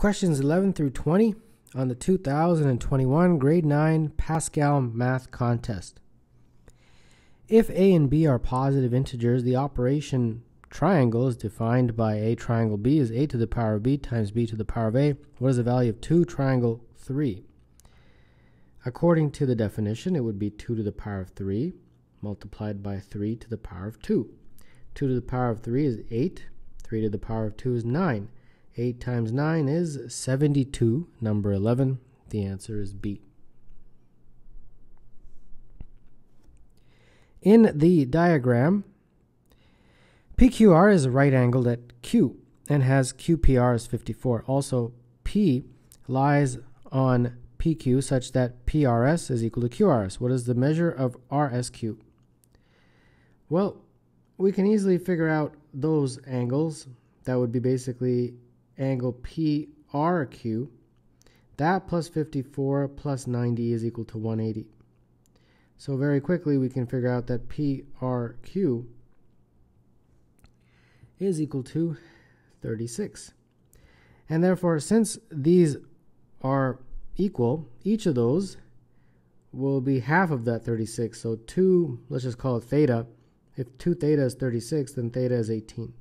questions 11 through 20 on the 2021 Grade 9 Pascal Math Contest. If a and b are positive integers, the operation triangle is defined by a triangle b is a to the power of b times b to the power of a. What is the value of 2 triangle 3? According to the definition, it would be 2 to the power of 3 multiplied by 3 to the power of 2. 2 to the power of 3 is 8. 3 to the power of 2 is 9. 8 times 9 is 72. Number 11. The answer is B. In the diagram, PQR is right angled at Q and has QPR as 54. Also, P lies on PQ such that PRS is equal to QRS. What is the measure of RSQ? Well, we can easily figure out those angles. That would be basically angle PRQ, that plus 54 plus 90 is equal to 180. So very quickly we can figure out that PRQ is equal to 36. And therefore, since these are equal, each of those will be half of that 36. So 2, let's just call it theta. If 2 theta is 36, then theta is 18.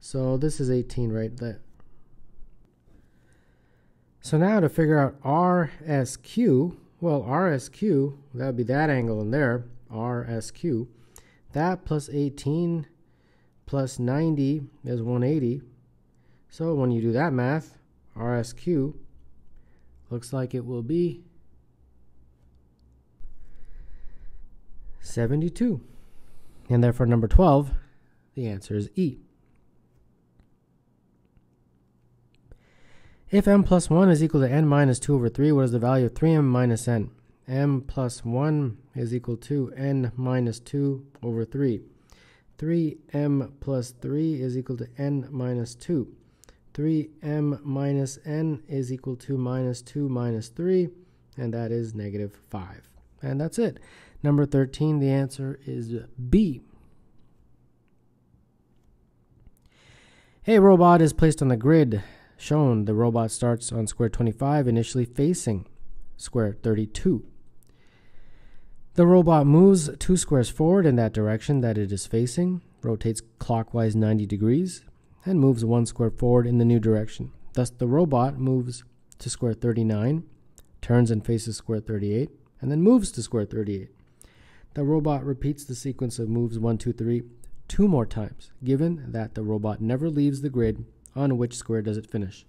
So this is 18 right there. So now to figure out RSQ, well, RSQ, that would be that angle in there, RSQ. That plus 18 plus 90 is 180. So when you do that math, RSQ looks like it will be 72. And therefore, number 12, the answer is E. If m plus 1 is equal to n minus 2 over 3, what is the value of 3m minus n? m plus 1 is equal to n minus 2 over 3. 3m plus 3 is equal to n minus 2. 3m minus n is equal to minus 2 minus 3, and that is negative 5. And that's it. Number 13, the answer is B. A robot is placed on the grid shown, the robot starts on square 25, initially facing square 32. The robot moves two squares forward in that direction that it is facing, rotates clockwise 90 degrees, and moves one square forward in the new direction. Thus, the robot moves to square 39, turns and faces square 38, and then moves to square 38. The robot repeats the sequence of moves 1, 2, 3 two more times, given that the robot never leaves the grid on which square does it finish?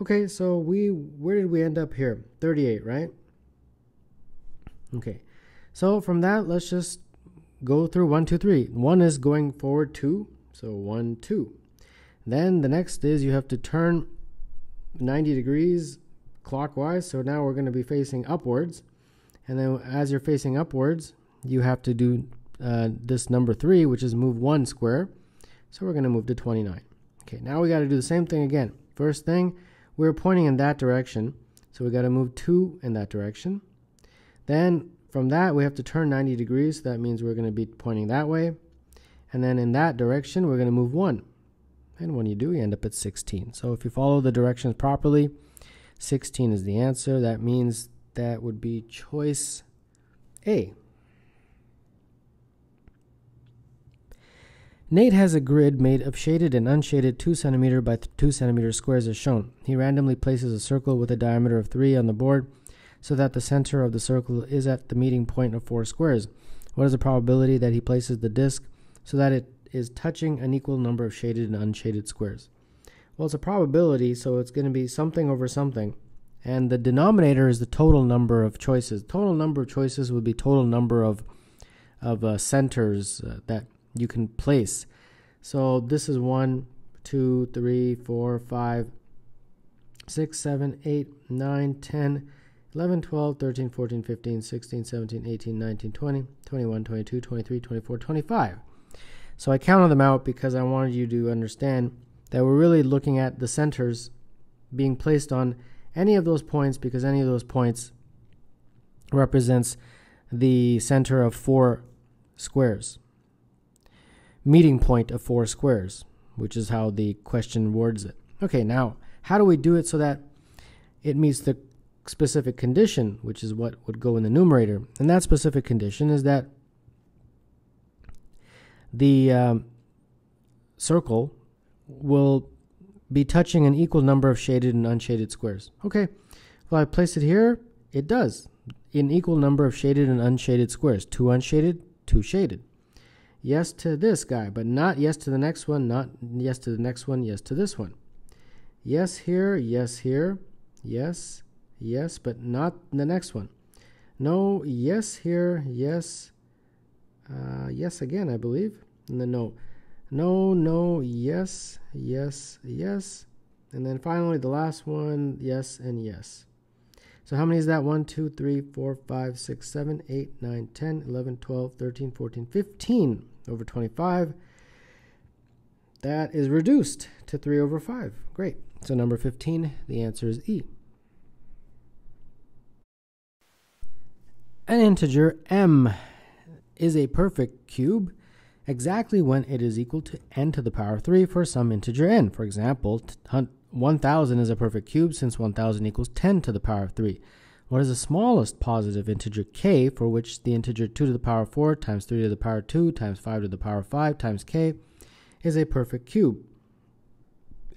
Okay, so we where did we end up here? 38, right? Okay, so from that, let's just go through 1, 2, 3. 1 is going forward 2, so 1, 2. Then the next is you have to turn 90 degrees clockwise, so now we're going to be facing upwards. And then as you're facing upwards, you have to do uh, this number 3, which is move 1 square. So we're going to move to 29. Okay, now we got to do the same thing again. First thing, we're pointing in that direction, so we got to move 2 in that direction. Then from that, we have to turn 90 degrees, so that means we're going to be pointing that way. And then in that direction, we're going to move 1. And when you do, you end up at 16. So if you follow the directions properly, 16 is the answer. That means that would be choice A. Nate has a grid made of shaded and unshaded 2 cm by 2 cm squares as shown. He randomly places a circle with a diameter of 3 on the board so that the center of the circle is at the meeting point of 4 squares. What is the probability that he places the disk so that it is touching an equal number of shaded and unshaded squares? Well, it's a probability, so it's going to be something over something. And the denominator is the total number of choices. Total number of choices would be total number of, of uh, centers uh, that you can place. So this is 1, 2, 3, 4, 5, 6, 7, 8, 9, 10, 11, 12, 13, 14, 15, 16, 17, 18, 19, 20, 21, 22, 23, 24, 25. So I counted them out because I wanted you to understand that we're really looking at the centers being placed on any of those points because any of those points represents the center of four squares meeting point of four squares, which is how the question words it. Okay, now, How do we do it so that it meets the specific condition, which is what would go in the numerator? And that specific condition is that the um, circle will be touching an equal number of shaded and unshaded squares. Okay, well, I place it here. It does. An equal number of shaded and unshaded squares. Two unshaded, two shaded. Yes to this guy, but not yes to the next one, not yes to the next one, yes to this one. Yes here, yes here, yes, yes, but not the next one. No, yes here, yes, uh, yes again, I believe. And then no, no, no, yes, yes, yes. And then finally the last one, yes and yes. So how many is that? 1, 2, 3, 4, 5, 6, 7, 8, 9, 10, 11, 12, 13, 14, 15 over 25. That is reduced to 3 over 5. Great. So number 15, the answer is E. An integer m is a perfect cube exactly when it is equal to n to the power of 3 for some integer n. For example, 1000 is a perfect cube since 1000 equals 10 to the power of 3. What is the smallest positive integer k for which the integer 2 to the power of 4 times 3 to the power of 2 times 5 to the power of 5 times k is a perfect cube?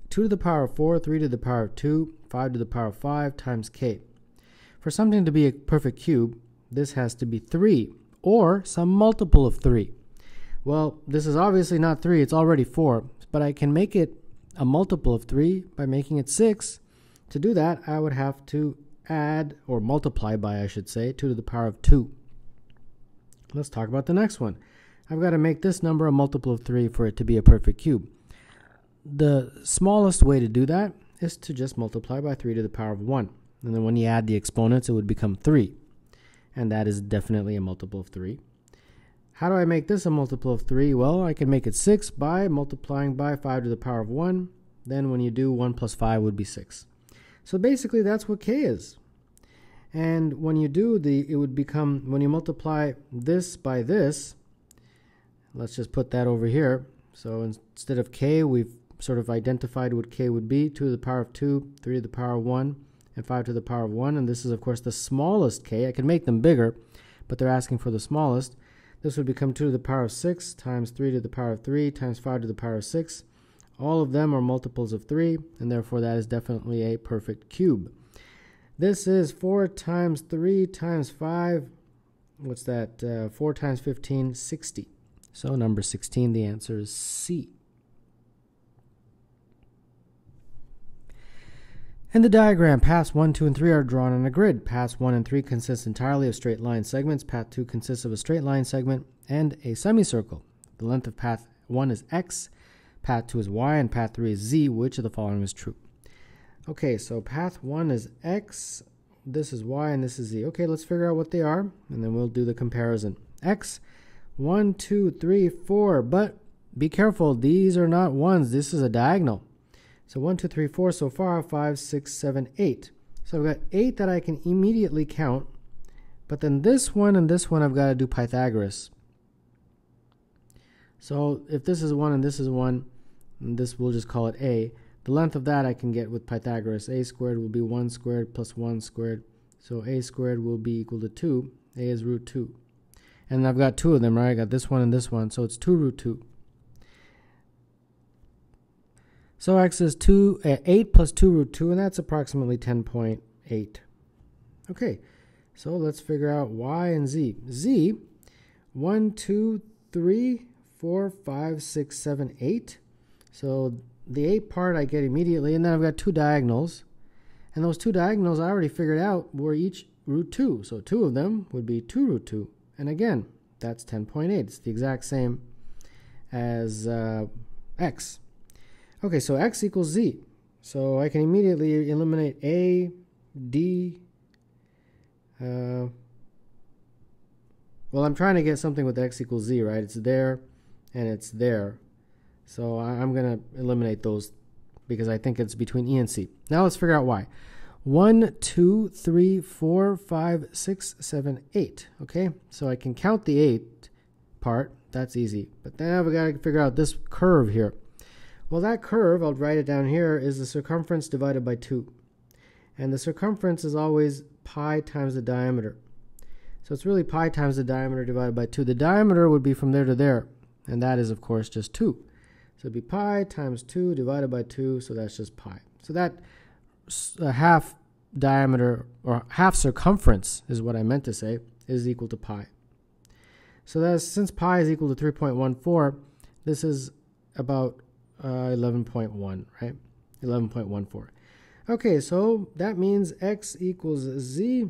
2 to the power of 4, 3 to the power of 2, 5 to the power of 5 times k. For something to be a perfect cube, this has to be 3 or some multiple of 3. Well, this is obviously not 3, it's already 4, but I can make it a multiple of 3 by making it 6. To do that, I would have to add, or multiply by, I should say, 2 to the power of 2. Let's talk about the next one. I've got to make this number a multiple of 3 for it to be a perfect cube. The smallest way to do that is to just multiply by 3 to the power of 1. And then when you add the exponents, it would become 3. And that is definitely a multiple of 3. How do I make this a multiple of 3? Well, I can make it 6 by multiplying by 5 to the power of 1. Then when you do 1 plus 5 would be 6. So basically that's what k is. And when you do the, it would become, when you multiply this by this, let's just put that over here. So instead of k, we've sort of identified what k would be, 2 to the power of 2, 3 to the power of 1, and 5 to the power of 1. And this is, of course, the smallest k. I can make them bigger, but they're asking for the smallest. This would become 2 to the power of 6 times 3 to the power of 3 times 5 to the power of 6. All of them are multiples of 3, and therefore that is definitely a perfect cube. This is 4 times 3 times 5. What's that? Uh, 4 times 15, 60. So number 16, the answer is C. In the diagram, paths 1, 2, and 3 are drawn on a grid. Paths 1 and 3 consist entirely of straight line segments. Path 2 consists of a straight line segment and a semicircle. The length of path 1 is x, path 2 is y, and path 3 is z. Which of the following is true? Okay, so path 1 is x, this is y, and this is z. Okay, let's figure out what they are, and then we'll do the comparison. x, 1, 2, 3, 4, but be careful, these are not ones. This is a diagonal. So 1, 2, 3, 4 so far, 5, 6, 7, 8. So I've got 8 that I can immediately count, but then this one and this one I've got to do Pythagoras. So if this is 1 and this is 1, and this we'll just call it a, the length of that I can get with Pythagoras. a squared will be 1 squared plus 1 squared. So a squared will be equal to 2. a is root 2. And I've got two of them, right? I got this one and this one, so it's 2 root 2. So x is 2, uh, 8 plus 2 root 2, and that's approximately 10.8. Okay, so let's figure out y and z. z, 1, 2, 3, 4, 5, 6, 7, 8. So the 8 part I get immediately, and then I've got two diagonals. And those two diagonals I already figured out were each root 2. So two of them would be 2 root 2. And again, that's 10.8. It's the exact same as uh, x. Okay, so x equals z. So I can immediately eliminate a, d. Uh, well, I'm trying to get something with x equals z, right? It's there and it's there. So I'm going to eliminate those because I think it's between e and c. Now let's figure out why. 1, 2, 3, 4, 5, 6, 7, 8. Okay, so I can count the 8 part. That's easy. But then I've got to figure out this curve here. Well, that curve, I'll write it down here, is the circumference divided by 2. And the circumference is always pi times the diameter. So it's really pi times the diameter divided by 2. The diameter would be from there to there, and that is, of course, just 2. So it'd be pi times 2 divided by 2, so that's just pi. So that uh, half diameter, or half circumference is what I meant to say, is equal to pi. So that's, since pi is equal to 3.14, this is about uh, 11.1, right? 11.14. Okay, so that means x equals z,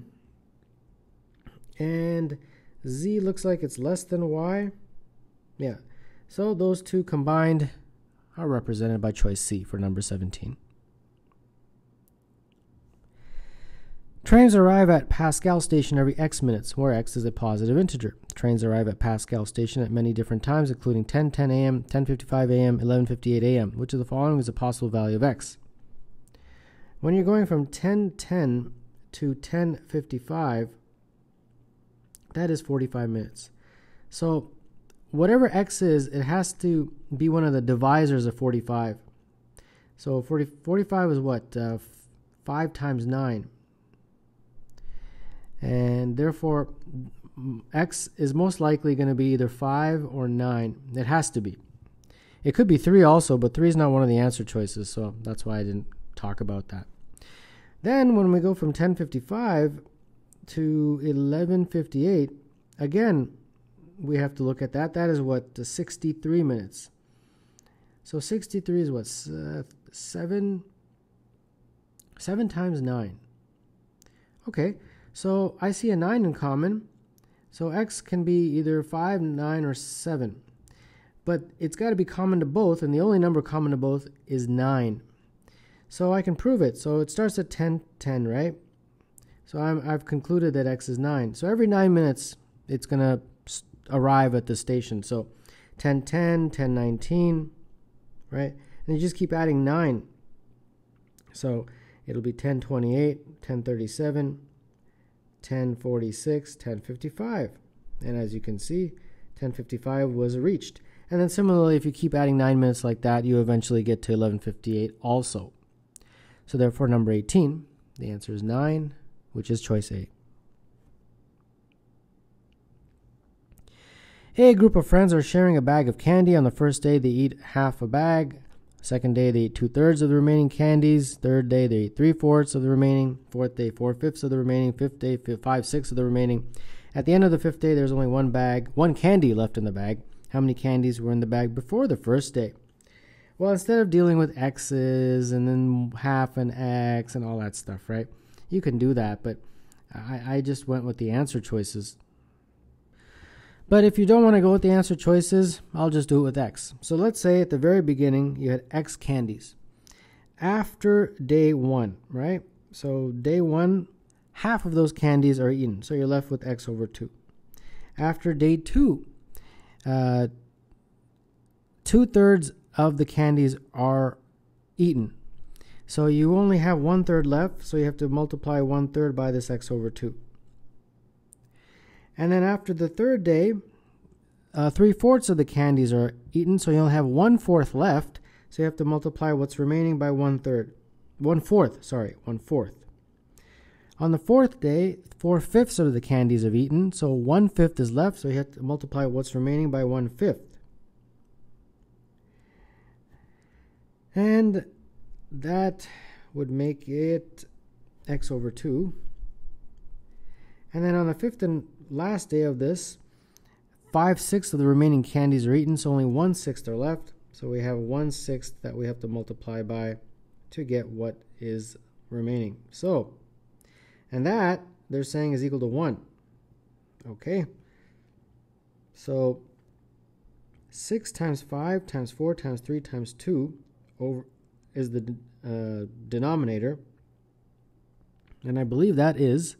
and z looks like it's less than y. Yeah, so those two combined are represented by choice C for number 17. Trains arrive at Pascal Station every x minutes, where x is a positive integer. Trains arrive at Pascal Station at many different times, including 10, 10 a.m., 10:55 a.m., 11:58 a.m. Which of the following is a possible value of x? When you're going from 10:10 to 10:55, that is 45 minutes. So whatever x is, it has to be one of the divisors of 45. So 40, 45 is what? Uh, 5 times 9 and therefore x is most likely going to be either 5 or 9. It has to be. It could be 3 also, but 3 is not one of the answer choices, so that's why I didn't talk about that. Then when we go from 1055 to 1158, again, we have to look at that. That is what, 63 minutes. So 63 is what, uh, 7, 7 times 9. Okay, so I see a 9 in common. So x can be either 5, 9, or 7. But it's got to be common to both, and the only number common to both is 9. So I can prove it. So it starts at 10, 10, right? So i have concluded that x is 9. So every 9 minutes, it's going to arrive at the station. So 10, 10, 10, 19, right? And you just keep adding 9. So it'll be 10, 28, 10, 37, 1046, 1055. And as you can see, 1055 was reached. And then similarly, if you keep adding 9 minutes like that, you eventually get to 1158 also. So therefore, number 18, the answer is 9, which is choice A. A group of friends are sharing a bag of candy. On the first day, they eat half a bag. Second day, they eat two thirds of the remaining candies. Third day, they eat three fourths of the remaining. Fourth day, four fifths of the remaining. Fifth day, five sixths of the remaining. At the end of the fifth day, there's only one bag, one candy left in the bag. How many candies were in the bag before the first day? Well, instead of dealing with x's and then half an x and all that stuff, right? You can do that, but I, I just went with the answer choices but if you don't want to go with the answer choices, I'll just do it with X. So let's say at the very beginning you had X candies. After day one, right? So day one, half of those candies are eaten. So you're left with X over 2. After day two, uh, two thirds of the candies are eaten. So you only have one third left, so you have to multiply one third by this x over 2. And then after the third day, uh, three fourths of the candies are eaten, so you only have one fourth left. So you have to multiply what's remaining by one third. One fourth, sorry, one fourth. On the fourth day, four fifths of the candies have eaten, so one fifth is left, so you have to multiply what's remaining by one fifth. And that would make it x over 2. And then on the fifth and last day of this, five sixths of the remaining candies are eaten, so only one sixth are left. So we have one sixth that we have to multiply by to get what is remaining. So, and that they're saying is equal to 1. Okay. So 6 times 5 times 4 times 3 times 2 over is the uh, denominator. And I believe that is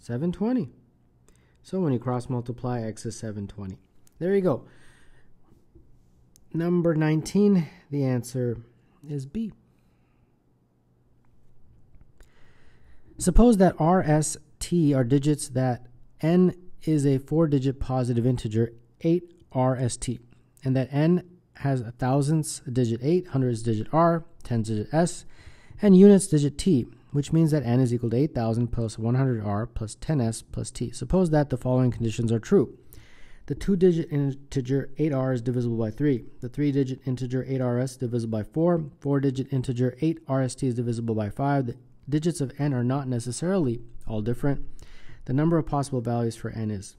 720. So when you cross multiply, x is 720. There you go. Number 19, the answer is B. Suppose that R, S, T are digits that n is a four digit positive integer 8 RST, and that n has a thousandths digit 8, hundreds digit R, tens digit S, and units digit T, which means that n is equal to 8000 plus 100R plus 10S plus T. Suppose that the following conditions are true. The two-digit integer 8r is divisible by 3. The three-digit integer 8rs divisible by 4. Four-digit integer 8rst is divisible by 5. The digits of n are not necessarily all different. The number of possible values for n is.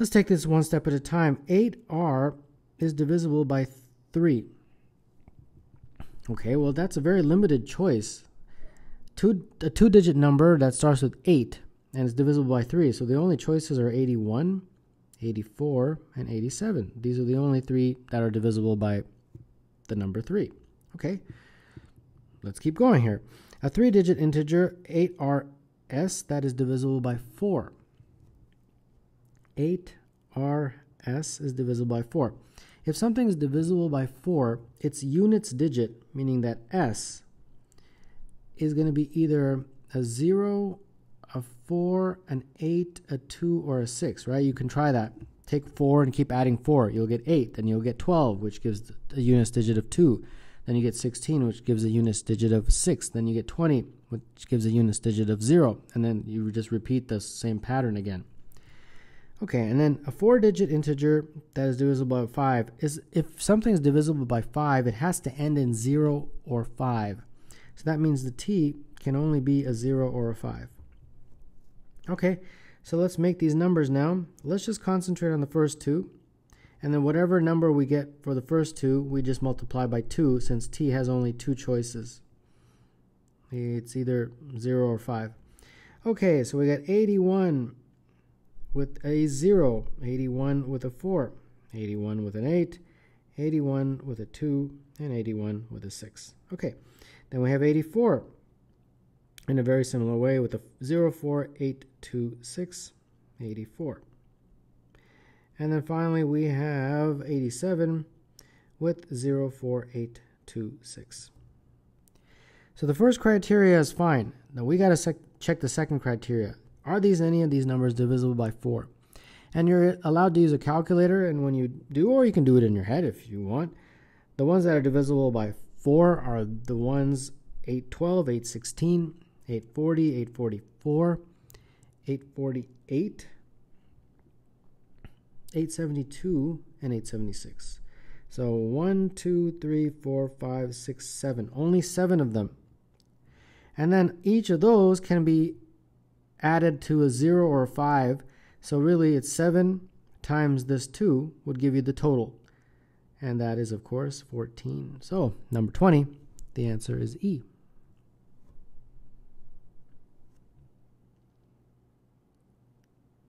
Let's take this one step at a time. 8r is divisible by 3. Okay, well, that's a very limited choice. Two, a two digit number that starts with 8 and is divisible by 3. So the only choices are 81, 84, and 87. These are the only three that are divisible by the number 3. Okay, let's keep going here. A three digit integer, 8rs, that is divisible by 4. 8rs is divisible by 4. If something is divisible by 4, its units digit, meaning that s, is going to be either a 0, a 4, an 8, a 2, or a 6, right? You can try that. Take 4 and keep adding 4. You'll get 8. Then you'll get 12, which gives a units digit of 2. Then you get 16, which gives a units digit of 6. Then you get 20, which gives a units digit of 0. And then you just repeat the same pattern again. Okay, and then a four digit integer that is divisible by 5 is if something is divisible by 5, it has to end in 0 or 5. So that means the t can only be a 0 or a 5. Okay, so let's make these numbers now. Let's just concentrate on the first two. And then whatever number we get for the first two, we just multiply by 2 since t has only two choices. It's either 0 or 5. Okay, so we got 81 with a 0, 81 with a 4, 81 with an 8, 81 with a 2, and 81 with a 6. Okay, then we have 84 in a very similar way with a 0, 4, 8, 2, 6, 84. And then finally we have 87 with 0, 4, 8, 2, 6. So the first criteria is fine. Now we got to check the second criteria. Are these any of these numbers divisible by 4? And you're allowed to use a calculator, and when you do, or you can do it in your head if you want, the ones that are divisible by 4 are the ones 812, 816, 840, 844, 848, 872, and 876. So 1, 2, 3, 4, 5, 6, 7. Only 7 of them. And then each of those can be added to a 0 or a 5. So really it's 7 times this 2 would give you the total. And that is, of course, 14. So number 20, the answer is E.